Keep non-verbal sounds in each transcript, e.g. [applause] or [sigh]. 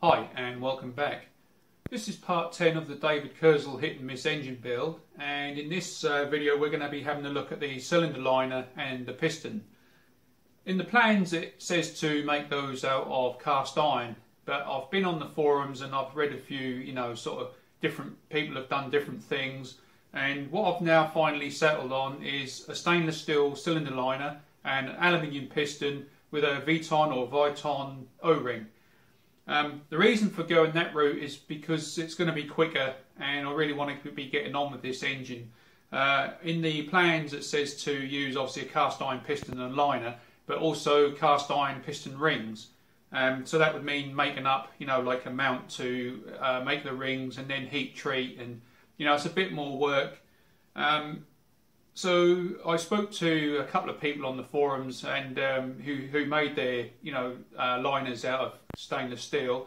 Hi and welcome back. This is part 10 of the David Kerzel hit and miss engine build and in this uh, video we're going to be having a look at the cylinder liner and the piston. In the plans it says to make those out of cast iron but I've been on the forums and I've read a few you know sort of different people have done different things and what I've now finally settled on is a stainless steel cylinder liner and an aluminium piston with a Viton or Viton O-ring. Um, the reason for going that route is because it's going to be quicker and I really want to be getting on with this engine. Uh, in the plans it says to use obviously a cast iron piston and liner but also cast iron piston rings. Um, so that would mean making up, you know, like a mount to uh, make the rings and then heat treat and, you know, it's a bit more work. Um, so I spoke to a couple of people on the forums and um, who who made their you know uh, liners out of stainless steel,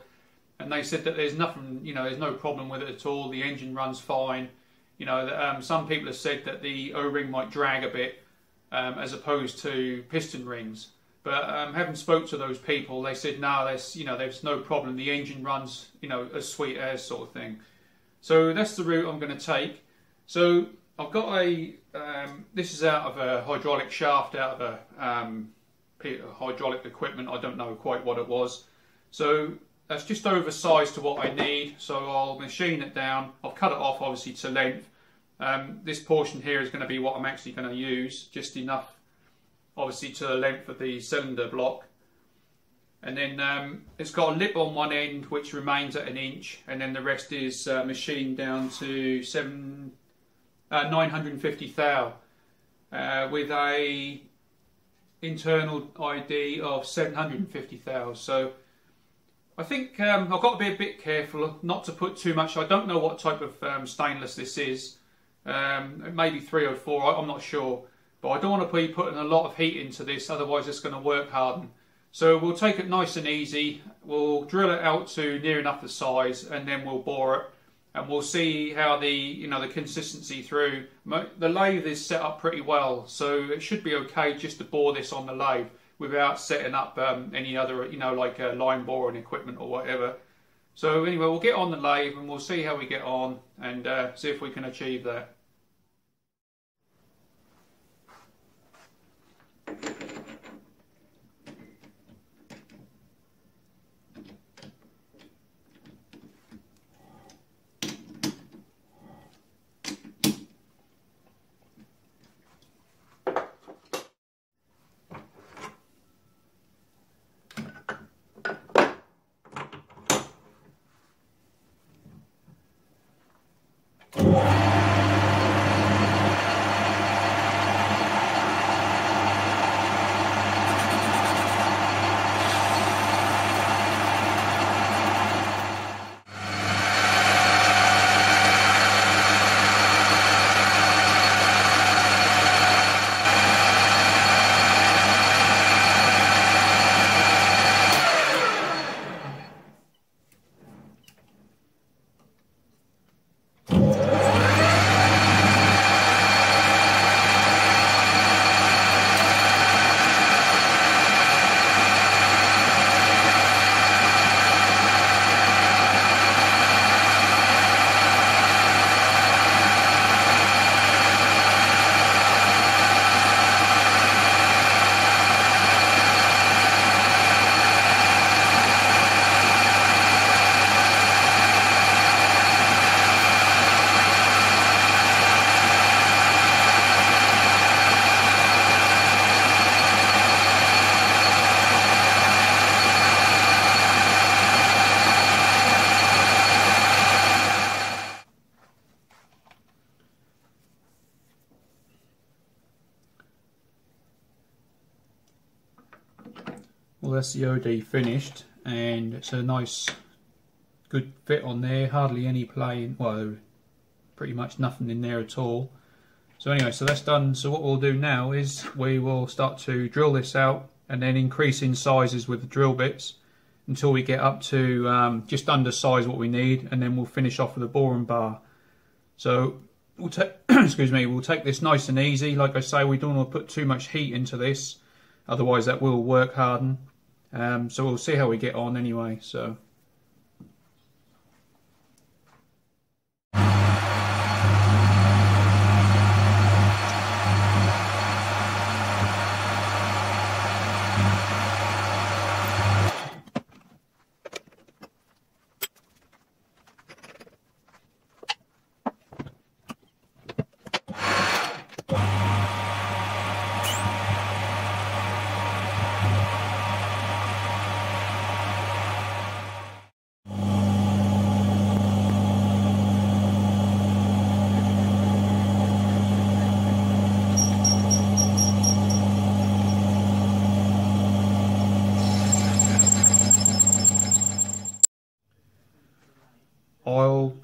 and they said that there's nothing you know there's no problem with it at all. The engine runs fine. You know um, some people have said that the O-ring might drag a bit um, as opposed to piston rings. But um, having spoke to those people, they said no, there's you know there's no problem. The engine runs you know as sweet as sort of thing. So that's the route I'm going to take. So I've got a, um, this is out of a hydraulic shaft, out of a um, hydraulic equipment, I don't know quite what it was. So that's just oversized to what I need, so I'll machine it down. I've cut it off obviously to length. Um, this portion here is going to be what I'm actually going to use, just enough obviously to the length of the cylinder block. And then um, it's got a lip on one end which remains at an inch, and then the rest is uh, machined down to seven uh, 950 thou uh, with a internal ID of 750 thou. So I think um, I've got to be a bit careful not to put too much. I don't know what type of um, stainless this is. Um, maybe 304, I'm not sure. But I don't want to be putting a lot of heat into this, otherwise it's going to work harden. So we'll take it nice and easy. We'll drill it out to near enough the size and then we'll bore it and we'll see how the you know the consistency through. The lathe is set up pretty well, so it should be okay just to bore this on the lathe without setting up um, any other you know like a line boring equipment or whatever. So anyway, we'll get on the lathe and we'll see how we get on and uh, see if we can achieve that. OD finished and it's a nice good fit on there, hardly any playing, well pretty much nothing in there at all. So anyway, so that's done. So what we'll do now is we will start to drill this out and then increase in sizes with the drill bits until we get up to um, just under size what we need and then we'll finish off with a boring bar. So we'll take, [clears throat] excuse me, we'll take this nice and easy. Like I say, we don't want to put too much heat into this, otherwise that will work harden. Um, so we'll see how we get on anyway. So.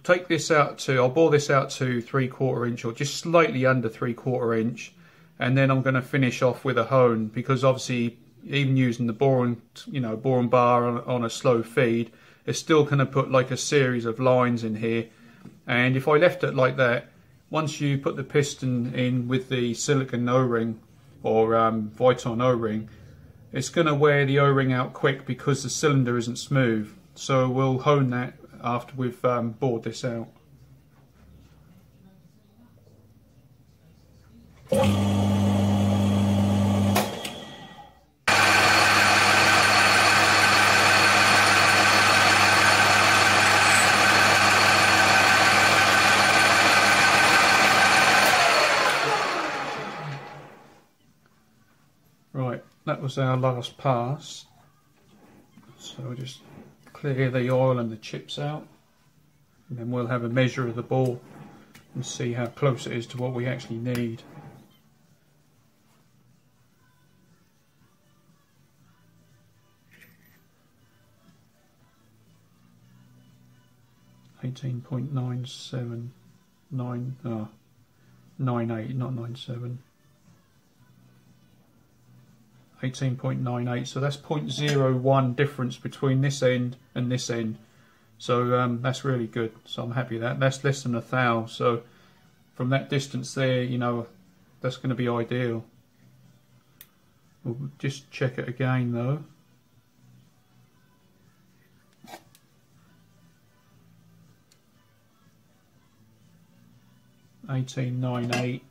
Take this out to, I'll bore this out to three quarter inch or just slightly under three quarter inch. And then I'm going to finish off with a hone because obviously even using the boring, you know, boring bar on, on a slow feed, it's still going to put like a series of lines in here. And if I left it like that, once you put the piston in with the silicon O-ring or um, Viton O-ring, it's going to wear the O-ring out quick because the cylinder isn't smooth. So we'll hone that after we've um, bored this out. Right, that was our last pass. So we'll just clear the oil and the chips out and then we'll have a measure of the ball and see how close it is to what we actually need. Eighteen point nine seven nine oh, nine eight, not nine seven. 18.98 so that's 0.01 difference between this end and this end. So um, that's really good. So I'm happy that. That's less than a thou. So from that distance there you know that's going to be ideal. We'll just check it again though. Eighteen nine eight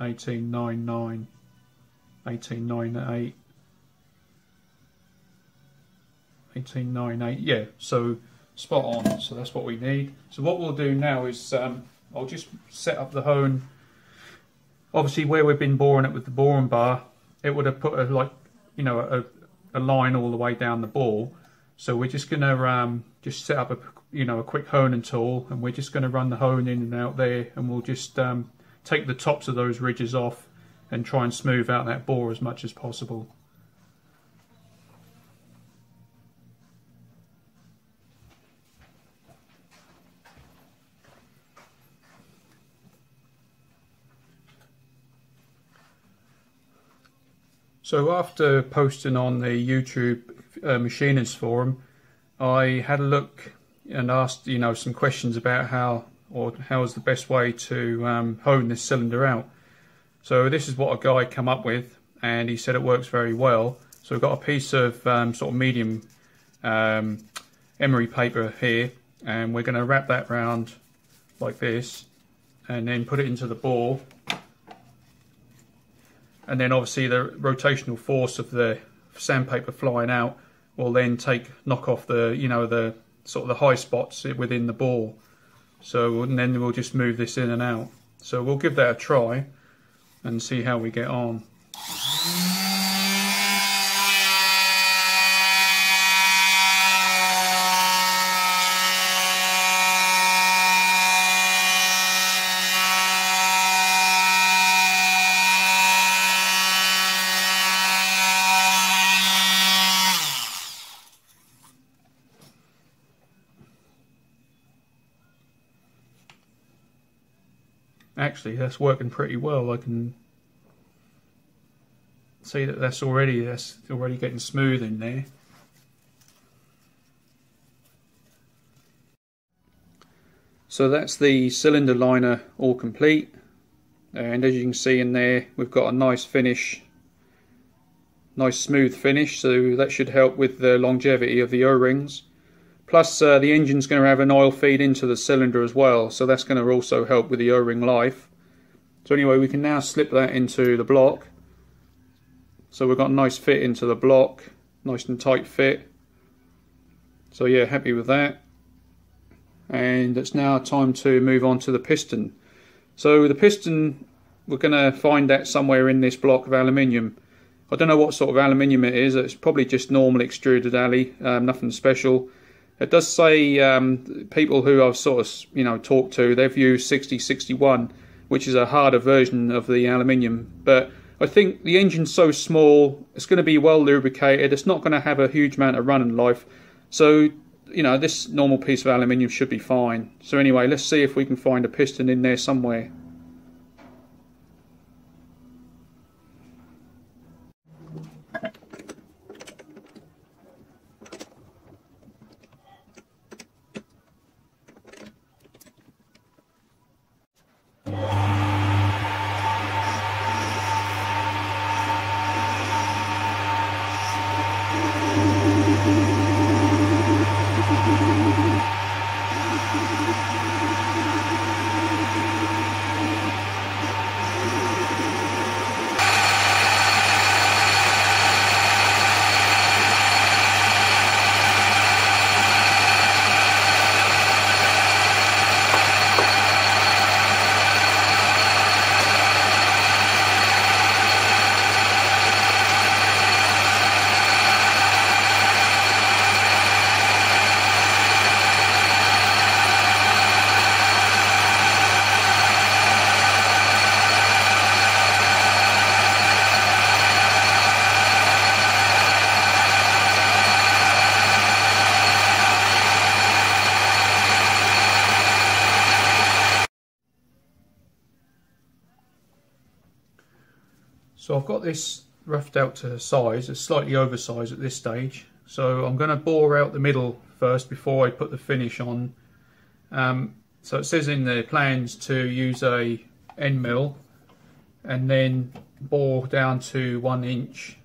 eighteen nine nine, eighteen nine eight, eighteen nine eight. Yeah, so spot on. So that's what we need. So what we'll do now is um, I'll just set up the hone. Obviously, where we've been boring it with the boring bar, it would have put a like you know a, a line all the way down the ball. So we're just gonna um, just set up a you know a quick honing tool, and we're just gonna run the hone in and out there, and we'll just um, take the tops of those ridges off and try and smooth out that bore as much as possible. So after posting on the YouTube uh, Machinist forum, I had a look and asked, you know, some questions about how or how is the best way to um, hone this cylinder out. So this is what a guy come up with and he said it works very well. So we've got a piece of um, sort of medium um, emery paper here and we're going to wrap that round like this and then put it into the bore and then obviously the rotational force of the sandpaper flying out will then take knock off the you know the sort of the high spots within the bore so and then we'll just move this in and out. So we'll give that a try and see how we get on. Actually that's working pretty well. I can see that that's already that's already getting smooth in there. So that's the cylinder liner all complete and as you can see in there we've got a nice finish nice smooth finish so that should help with the longevity of the o-rings Plus uh, the engine's going to have an oil feed into the cylinder as well, so that's going to also help with the O-ring life. So anyway, we can now slip that into the block. So we've got a nice fit into the block, nice and tight fit. So yeah, happy with that. And it's now time to move on to the piston. So the piston, we're going to find that somewhere in this block of aluminium. I don't know what sort of aluminium it is. It's probably just normal extruded alley, um, nothing special. It does say um, people who I've sort of you know talked to they've used 6061 which is a harder version of the aluminium. But I think the engine's so small, it's going to be well lubricated, it's not going to have a huge amount of running life. So, you know, this normal piece of aluminium should be fine. So anyway, let's see if we can find a piston in there somewhere. So I've got this roughed out to size, it's slightly oversized at this stage. So I'm going to bore out the middle first before I put the finish on. Um, so it says in the plans to use a end mill and then bore down to one inch.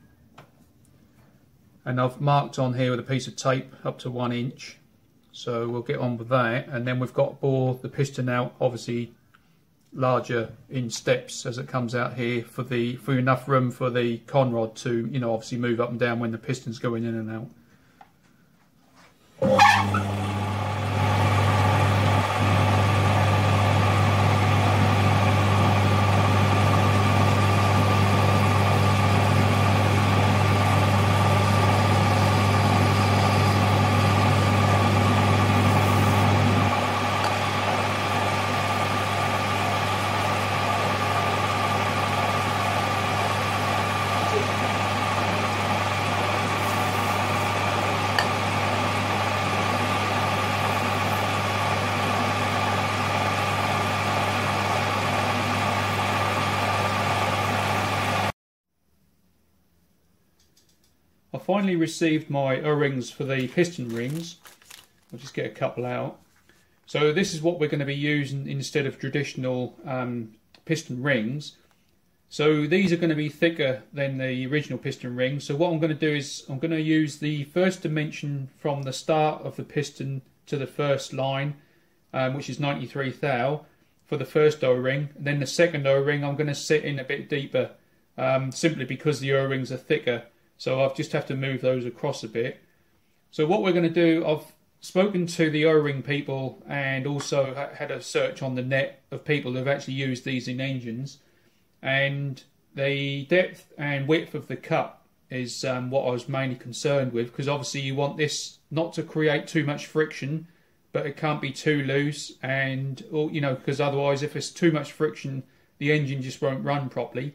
And I've marked on here with a piece of tape up to one inch. So we'll get on with that. And then we've got to bore the piston out, obviously larger in steps as it comes out here for the for enough room for the conrod to you know obviously move up and down when the piston's going in and out. Finally received my O-rings for the piston rings. I'll just get a couple out. So this is what we're going to be using instead of traditional um, piston rings. So these are going to be thicker than the original piston rings. So what I'm going to do is I'm going to use the first dimension from the start of the piston to the first line, um, which is 93 thou for the first O-ring. Then the second O-ring I'm going to sit in a bit deeper, um, simply because the O-rings are thicker. So I've just have to move those across a bit. So what we're going to do, I've spoken to the O-ring people and also had a search on the net of people who've actually used these in engines. And the depth and width of the cut is um, what I was mainly concerned with because obviously you want this not to create too much friction but it can't be too loose and or you know because otherwise if it's too much friction the engine just won't run properly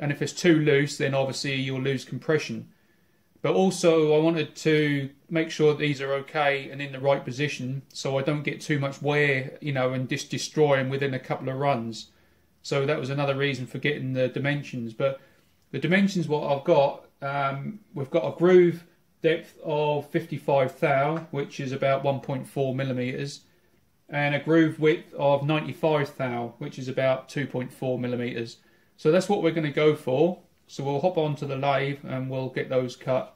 and if it's too loose, then obviously you'll lose compression. But also, I wanted to make sure these are okay and in the right position, so I don't get too much wear, you know, and just destroy them within a couple of runs. So that was another reason for getting the dimensions. But the dimensions, what I've got, um, we've got a groove depth of 55 thou, which is about 1.4 millimeters, and a groove width of 95 thou, which is about 2.4 millimeters. So that's what we're going to go for. So we'll hop onto the lathe and we'll get those cut.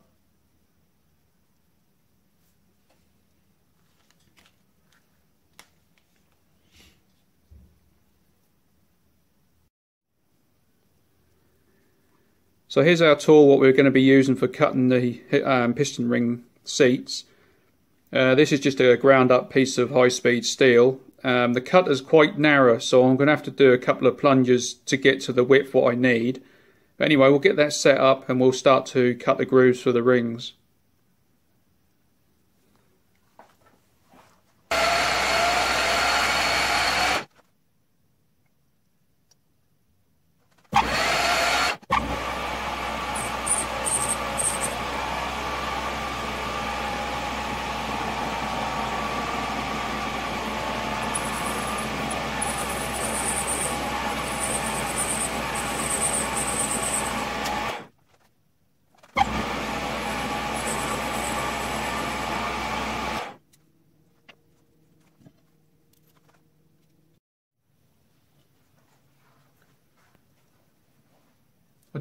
So here's our tool, what we're going to be using for cutting the um, piston ring seats. Uh, this is just a ground up piece of high speed steel um, the cut is quite narrow, so I'm going to have to do a couple of plunges to get to the width what I need. But anyway, we'll get that set up and we'll start to cut the grooves for the rings.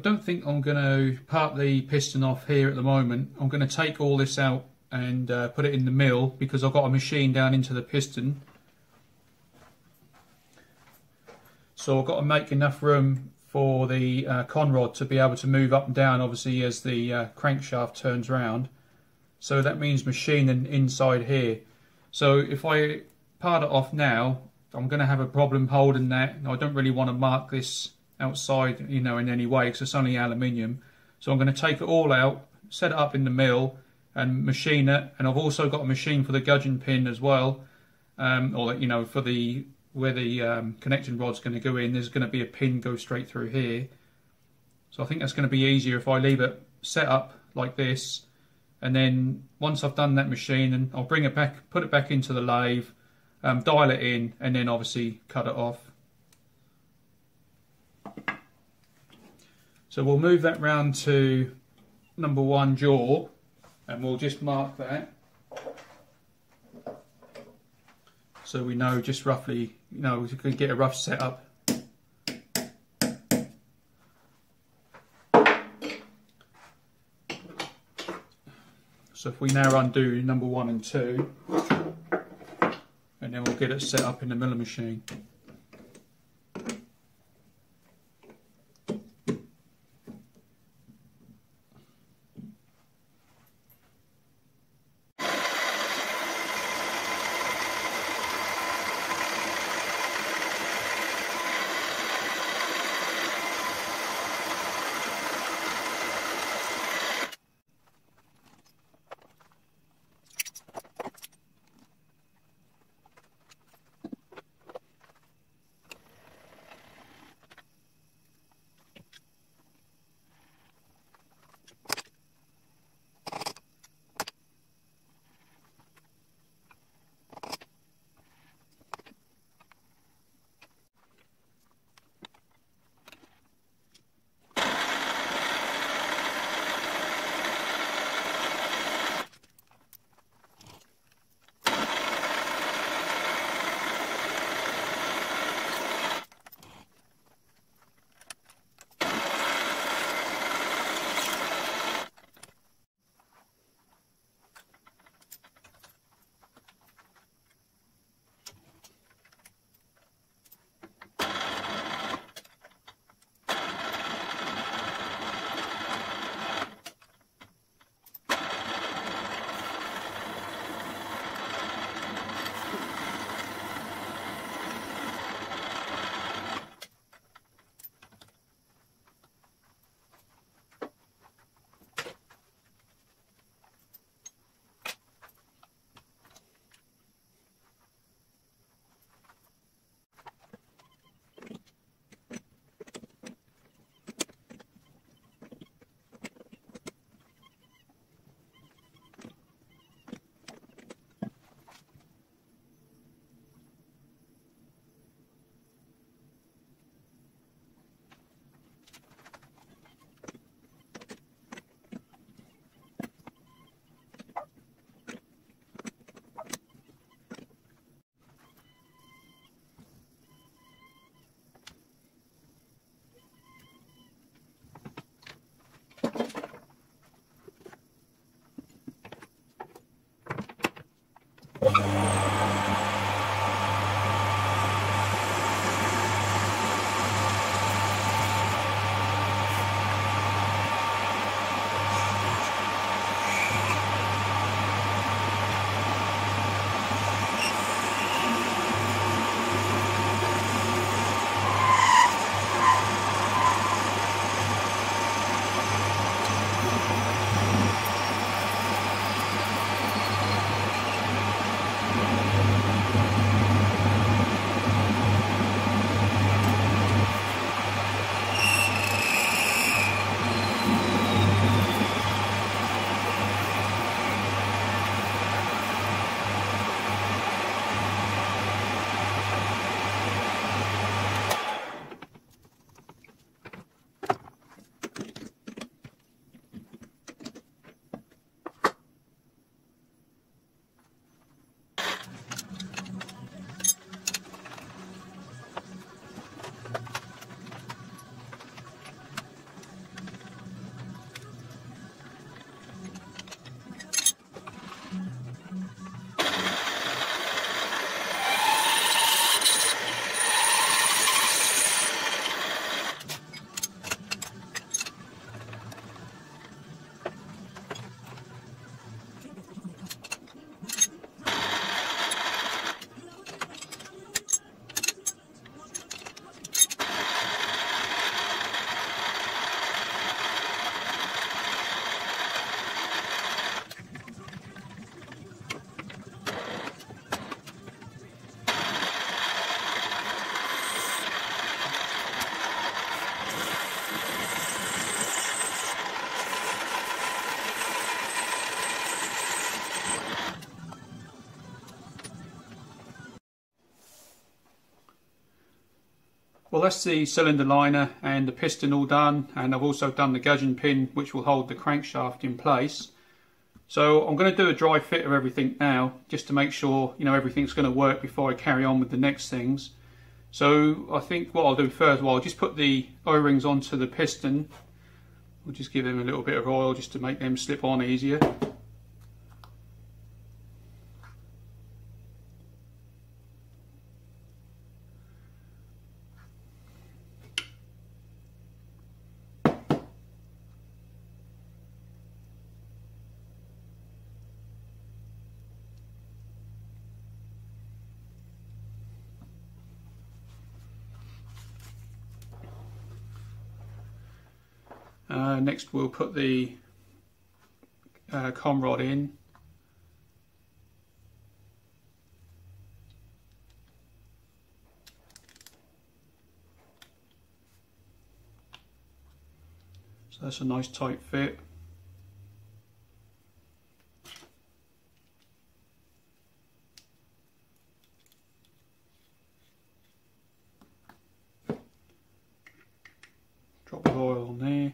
Don't think I'm going to part the piston off here at the moment. I'm going to take all this out and uh, put it in the mill because I've got a machine down into the piston. So I've got to make enough room for the uh, conrod to be able to move up and down obviously as the uh, crankshaft turns round. So that means machining inside here. So if I part it off now, I'm going to have a problem holding that. I don't really want to mark this outside, you know, in any way because it's only aluminium. So I'm going to take it all out, set it up in the mill and machine it. And I've also got a machine for the gudgeon pin as well, um, or, you know, for the where the um, connecting rod's going to go in, there's going to be a pin go straight through here. So I think that's going to be easier if I leave it set up like this. And then once I've done that machine, and I'll bring it back, put it back into the lathe, um, dial it in, and then obviously cut it off. So we'll move that round to number one jaw and we'll just mark that. So we know just roughly, you know, we can get a rough setup. So if we now undo number one and two, and then we'll get it set up in the miller machine. Well that's the cylinder liner and the piston all done and I've also done the gudgeon pin which will hold the crankshaft in place. So I'm going to do a dry fit of everything now just to make sure you know everything's going to work before I carry on with the next things. So I think what I'll do first, well I'll just put the O-rings onto the piston. We'll just give them a little bit of oil just to make them slip on easier. Uh, next we'll put the uh, conrod in. So that's a nice tight fit. Drop of oil on there.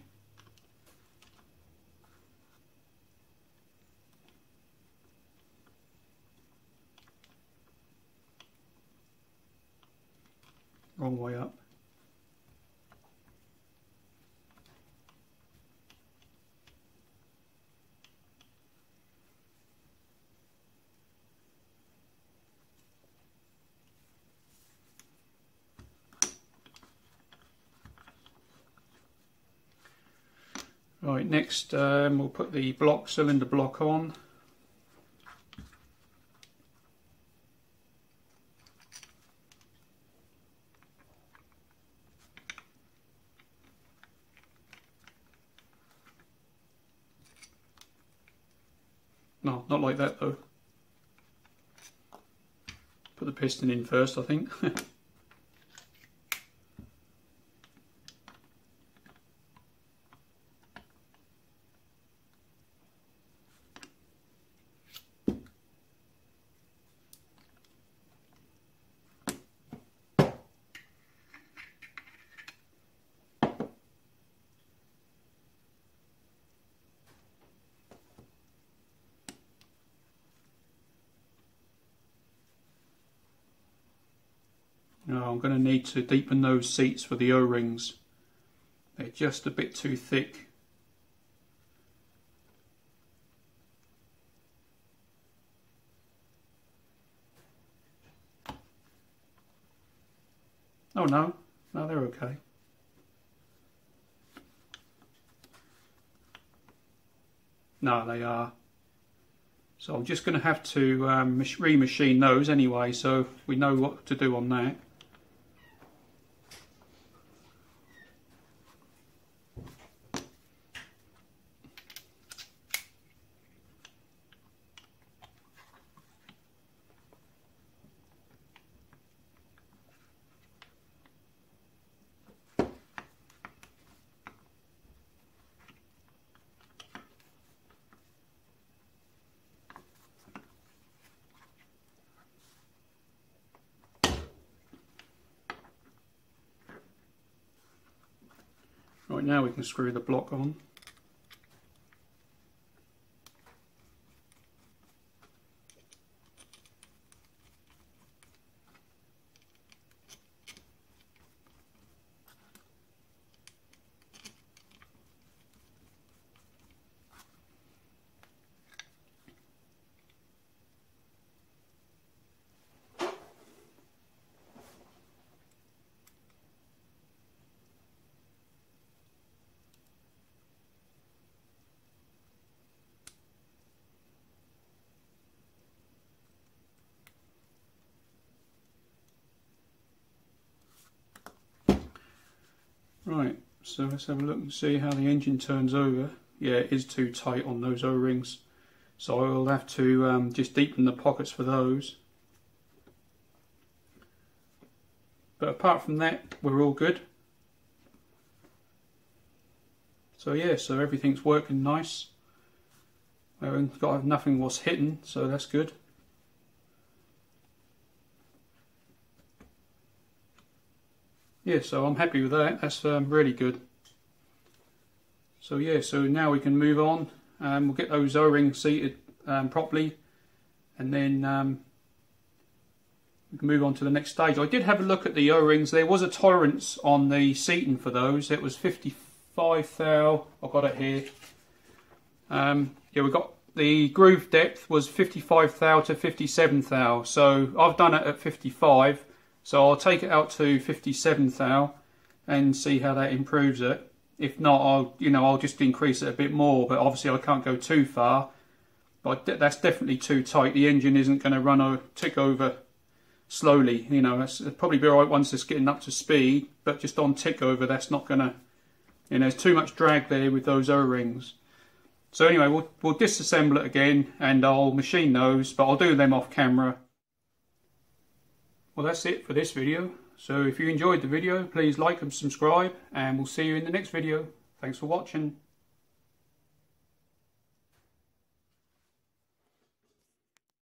wrong way up. Right, next um, we'll put the block cylinder block on. No, not like that though. Put the piston in first, I think. [laughs] Now I'm going to need to deepen those seats for the O-rings. They're just a bit too thick. Oh no, no they're okay. No, they are. So I'm just going to have to um, remachine those anyway, so we know what to do on that. Right now we can screw the block on. Right, so let's have a look and see how the engine turns over. Yeah, it is too tight on those O-rings. So I will have to um, just deepen the pockets for those. But apart from that, we're all good. So yeah, so everything's working nice. Got nothing was hitting, so that's good. Yeah, so I'm happy with that. That's um, really good. So yeah, so now we can move on. Um, we'll get those O-rings seated um, properly, and then um, we can move on to the next stage. I did have a look at the O-rings. There was a tolerance on the seating for those. It was 55 thou. I've got it here. Um, yeah, we got the groove depth was 55 thou to 57 thou. So I've done it at 55. So I'll take it out to 57 thou and see how that improves it. If not, I'll you know I'll just increase it a bit more. But obviously I can't go too far. But that's definitely too tight. The engine isn't going to run a tick over slowly. You know, it's probably be alright once it's getting up to speed, but just on tick over, that's not going to. You know, there's too much drag there with those O-rings. So anyway, we'll, we'll disassemble it again and I'll machine those, but I'll do them off camera. Well, that's it for this video. So if you enjoyed the video, please like and subscribe, and we'll see you in the next video. Thanks for watching.